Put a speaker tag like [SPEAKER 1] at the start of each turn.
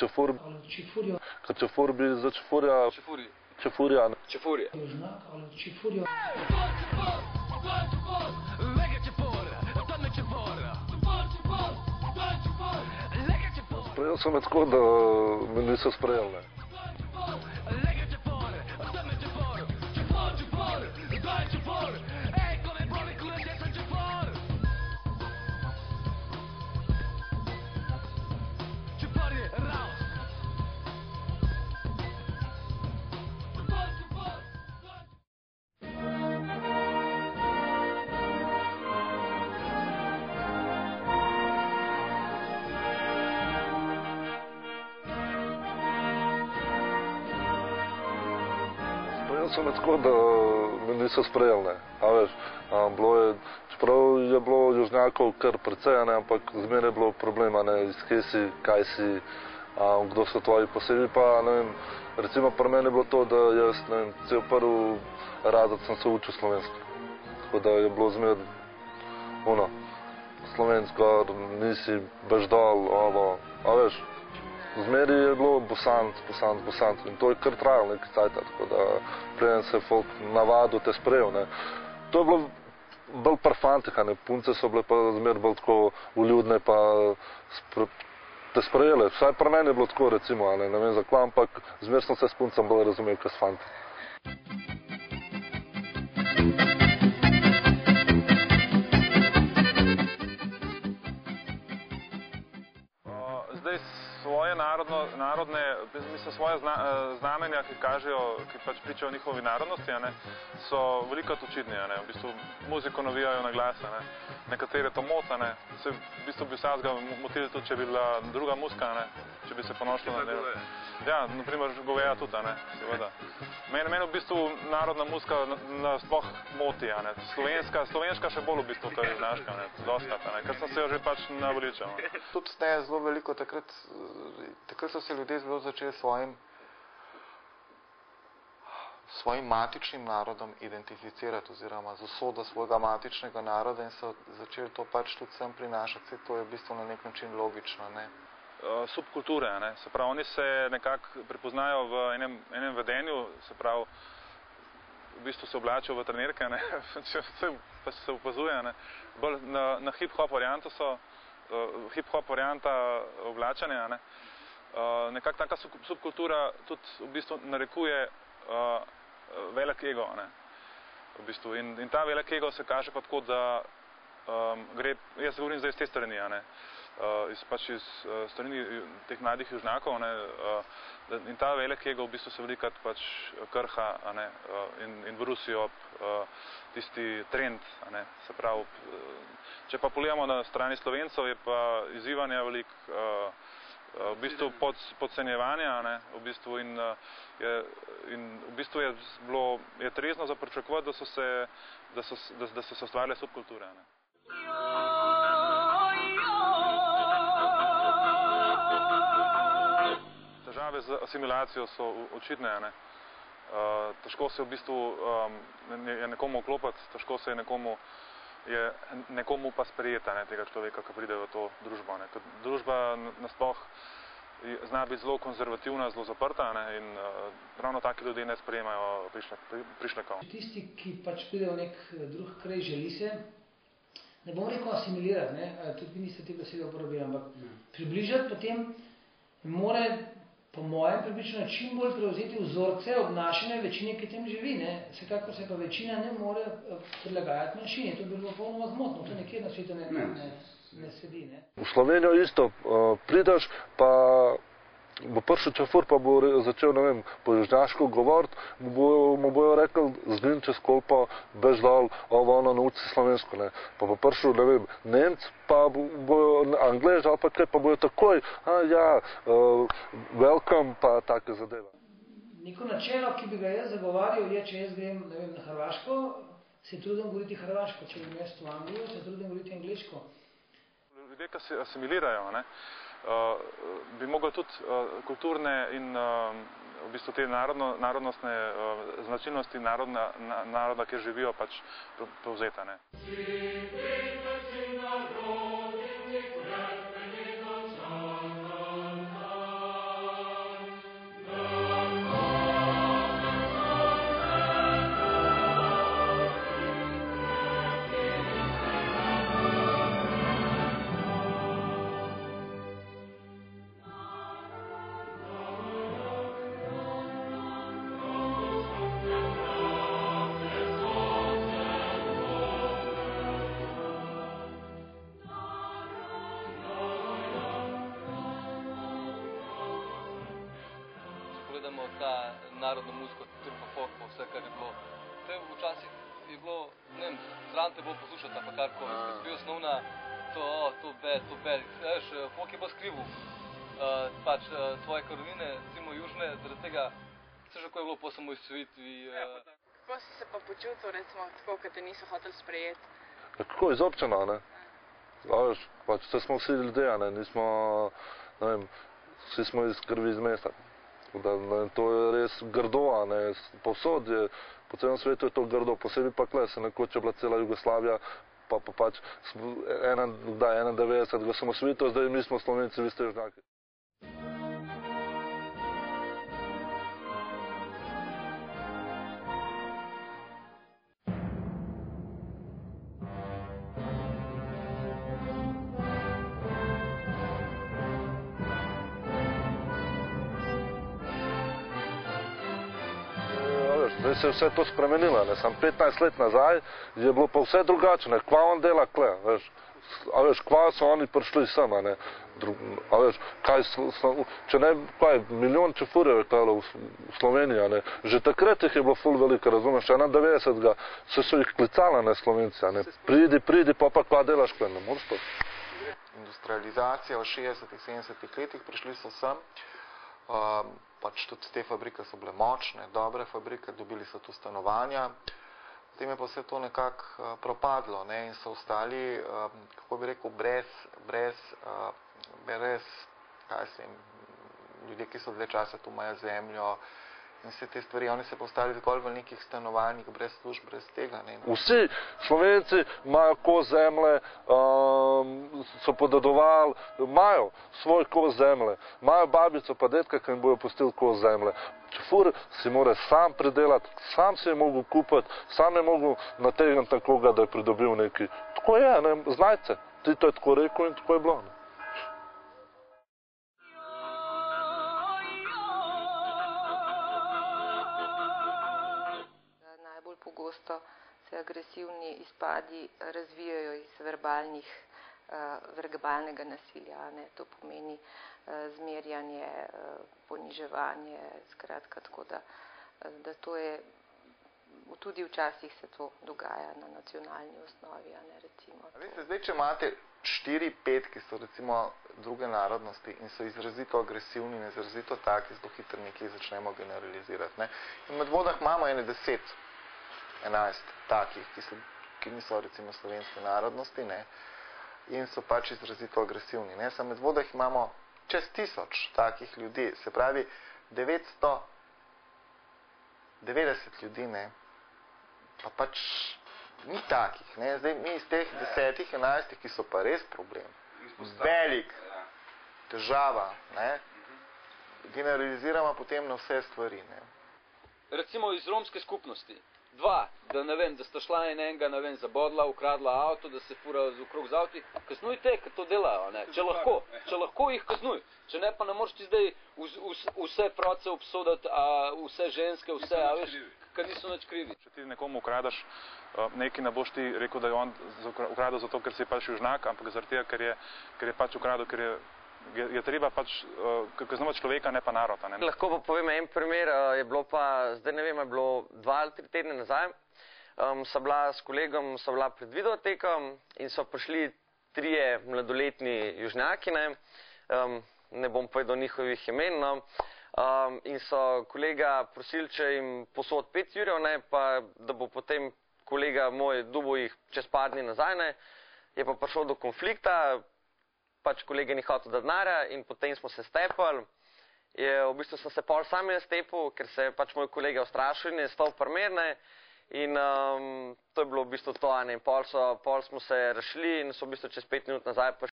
[SPEAKER 1] Чафур.
[SPEAKER 2] Чафур би
[SPEAKER 1] за Чафуря. Чафури. Чафуря. Чафуря.
[SPEAKER 3] Е,
[SPEAKER 1] Чафуря. Спрел
[SPEAKER 3] съм
[SPEAKER 2] е такова да
[SPEAKER 1] не се спрел. Не. Da me tako, da me niso sprejeli. A veš, a, bilo je, čeprav je bilo južnjakov kar precej, ne, ampak zmeraj je bilo problema, ne, iz kje si, kaj si, a, kdo so tvoji posebej. Pa, ne vem, recimo pri meni je bilo to, da jaz, ne vem, cel prvi razred sem se učil slovensko. Tako da je bilo zmeraj, ono, slovensko, nisi, bež dol, ovo, a veš, Zmeri je bilo bosanc, bosanc, bosanc in to je kar trajalo nekaj cajta, tako da preden se je folk navadil te sprejel, ne. To je bilo bolj pri fantih, ne, punce so bile pa zmer bolj tako uljudne pa spre, te sprejele, vsaj pri meni je bilo tako recimo, ne, ne vem zakaj, ampak zmer sem se s puncem bolj razumel, kot s fanti.
[SPEAKER 4] Uh, svoje narodno, narodne, mislim, svoje zna, eh, znamenja, ki kažejo, ki pač pričajo o njihovi narodnosti, a ne, so veliko očitni. a Ne. V bistvu muziko navijajo na glas, a ne. nekatere to mota, ne. se v bistvu bi vsakega motili tudi, če bi bila druga muska, a ne. če bi se ponošlo na delo. Ja, naprimer goveja tudi, a ne, seveda. Mene, mene v bistvu narodna muska sploh moti, a ne. Slovenska, slovenska še bolj v bistvu, kar je znaška, ne, dostkrat, a ne, ker sem se jo že pač naveličal. ne.
[SPEAKER 5] Tudi ne zelo veliko takrat, eh, takrat so se ljudje zelo začeli svojim, svojim matičnim narodom identificirati oziroma z usodo svojega matičnega naroda in so začeli to pač tudi sem prinašati. Saj to je v bistvu na nek način logično. Ne?
[SPEAKER 4] uh, subkulture. Ne? Se pravi, oni se nekako prepoznajo v enem, enem vedenju, se pravi, v bistvu se oblačijo v trenirke, ne? če se, pa se opazuje, ne? bolj na, na hip-hop varianto so, uh, hip-hop varianta oblačanja. Ne? Uh, nekako taka sub- subkultura tudi v bistvu narekuje uh, velik ego. Ne? V bistvu. in, in ta velik ego se kaže pa tako, da um, gre, jaz govorim zdaj iz te strani, ne, uh, iz, pač iz uh, strani teh mladih južnjakov, ne, uh, in ta velik ego v bistvu se velikrat pač krha, ne, uh, in, in brusi ob uh, tisti trend, ne, se pravi, uh, če pa pogledamo na strani Slovencev, je pa izzivanja velik, uh, v bistvu pod, podcenjevanja, ne, v bistvu in, uh, je, in v bistvu je bilo, je trezno za pričakovati, da so se, da so, da, da so se ustvarile subkulture, ne. Težave z asimilacijo so očitne. Ne? Uh, težko se v bistvu um, je nekomu vklopiti, težko se je nekomu, je nekomu pa sprejeta ne, tega človeka, ki pride v to družbo. Ne. Ker družba nasploh je- zna biti zelo konzervativna, zelo zaprta ne, in uh, ravno taki ljudje ne sprejemajo prišlek, pri, prišlekov.
[SPEAKER 2] Tisti, ki pač pride v nek eh, drug kraj, želi se, ne bom rekel asimilirati, ne, tudi vi niste te besede uporabili, ampak približati potem more, po mojem pripričanju, čim bolj prevzeti vzorce obnašanja večine, ki tam živi. Ne. Vsekakor se pa večina ne more eh, prilagajati manjšini, to bi bilo popolnoma zmotno, to nekje na svetu ne, ne, ne, ne sedi. Ne.
[SPEAKER 1] V Slovenijo isto, uh, prideš, pa bo prišel čafur, pa bo začel, ne vem, po južnjaško govoriti, mu, bo, mu bojo rekli, zglin čez kolpo, bež dol, ovo ono, nauči slovensko, ne. Pa bo prišel, ne vem, Nemc, pa bo, bojo Anglež ali pa kaj, pa bojo takoj, a ja, uh, welcome, pa take zadeve.
[SPEAKER 2] Neko načelo, ki bi ga jaz zagovarjal, je, če jaz grem ne vem, na Hrvaško, se trudim govoriti hrvaško, če grem jaz v Anglijo, se trudim govoriti angliško.
[SPEAKER 4] Ljudje, ki se asimilirajo, ne, uh, bi mogli tudi uh, kulturne in uh, v bistvu te narodno, narodnostne značilnosti narodna, na, naroda, kjer živijo, pač povzeti. Ne.
[SPEAKER 3] Gledamo ta narodno muziko, turbo folk, pa vse, kar je bilo. Te včasih je bilo, ne vem, zraven te bilo poslušati, pa karkoli, ko si bil osnovna, to, o, to bed, to bed. Veš, folk je pa skrivil. Uh, pač uh, tvoje korenine, recimo južne, zaradi tega, vse že ko je bilo po samosvitvi. Uh,
[SPEAKER 6] Kako si se pa počutil, recimo, tako, ker te niso hoteli sprejeti?
[SPEAKER 1] Ja, kako izobčeno, ne? Veš, pač vse smo vsi ljudje, ne, nismo, ne vem, vsi smo iz krvi iz mesta. Da, ne, to je res grdo, ne, povsod je, po celem svetu je to grdo, posebej pa kle, se nekoč je bila cela Jugoslavija, pa, pa pač smo ena, kdaj, 91, ga smo svetu, zdaj mi smo slovenci, vi ste južnjaki. Zdaj se je vse to spremenilo, ne, sam 15 let nazaj je bilo pa vse drugače, ne, kva on dela kle, veš, a veš, kva so oni prišli sem, a ne, a veš, kaj, so, če ne, kaj, milijon čefurjev je telo v, Sloveniji, a ne, že takrat jih je bilo ful veliko, razumeš, 91 se so jih klicala, ne, Slovenci, a ne, pridi, pridi, pa pa kva delaš kle, ne moreš to.
[SPEAKER 5] industrializacija v 60-ih, 70-ih letih, prišli so sem. Um, pač tudi te fabrike so bile močne, dobre fabrike, dobili so tu stanovanja. Potem je pa vse to nekako uh, propadlo ne, in so ostali, um, kako bi rekel, brez, brez, uh, brez kaj se jim, ljudje, ki so dlje časa tu imajo zemljo in vse te stvari, oni se pa ostali zgolj v nekih stanovanjih, brez služb, brez tega. Ne.
[SPEAKER 1] Vsi Slovenci imajo kos zemlje, um, so podedovali, imajo svoj kos zemlje, imajo babico pa detka, ki jim bojo pustili kos zemlje. Čefur si mora sam pridelati, sam si je mogel kupiti, sam je mogel nategniti takoga, da je pridobil neki. Tako je, ne, znajce. Ti to je tako rekel in tako je bilo. Ne.
[SPEAKER 7] Agresivni izpadi razvijajo iz verbalnih, uh, verbalnega nasilja. Ne? To pomeni uh, zmerjanje, uh, poniževanje, skratka, tako da, da to je, tudi včasih se to dogaja na nacionalni osnovi, ne recimo.
[SPEAKER 5] Veste, zdaj, če imate štiri, pet, ki so recimo druge narodnosti in so izrazito agresivni in izrazito taki, zelo hitro nekaj začnemo generalizirati. Ne? In med vodah imamo ene deset, enajst takih, ki, so, ki niso recimo slovenske narodnosti ne? in so pač izrazito agresivni. Ne? Samo med vodah imamo čez tisoč takih ljudi, se pravi 990 ljudi, ne? pa pač ni takih. Ne? Zdaj, mi iz teh desetih, enajstih, ki so pa res problem, velik, težava, ne? generaliziramo potem na vse stvari. Ne?
[SPEAKER 8] recimo iz romske skupnosti. Dva, da ne vem, da sta šla in enega, ne vem, zabodla, ukradla avto, da se fura z okrog z avti. Kaznujte, ker to delajo, ne? Če lahko, če lahko jih kaznuj. Če ne, pa ne moreš ti zdaj vz, vz, vse proce obsoditi, a vse ženske, vse, a veš, ker niso nič krivi.
[SPEAKER 4] Če ti nekomu ukradaš nekaj, ne boš ti rekel, da je on ukradel zato, ker si je pač južnak, ampak zaradi tega, ker je, ker je pač ukradel, ker je, je, je treba pač uh, kaznovati človeka, ne pa naroda. Ne?
[SPEAKER 9] Lahko pa povem en primer, eh, je bilo pa, zdaj ne vem, je bilo dva ali tri tedne nazaj, um, so bila s kolegom, so bila pred videotekom in so prišli trije mladoletni južnjaki, ne, um, ne bom povedal njihovih imen, no, um, in so kolega prosili, če jim posod pet jurjev, ne, pa da bo potem kolega moj dubo jih čez par dni nazaj, ne, je pa prišlo do konflikta, pač kolega ni hotel denarja in potem smo se stepali. Je, v bistvu sem se pol sam jaz stepal, ker se je pač moj kolega ustrašil in je stal primerne. In um, to je bilo v bistvu to, ne, in pol, so, pol smo se rešili in so v bistvu čez pet minut nazaj prišli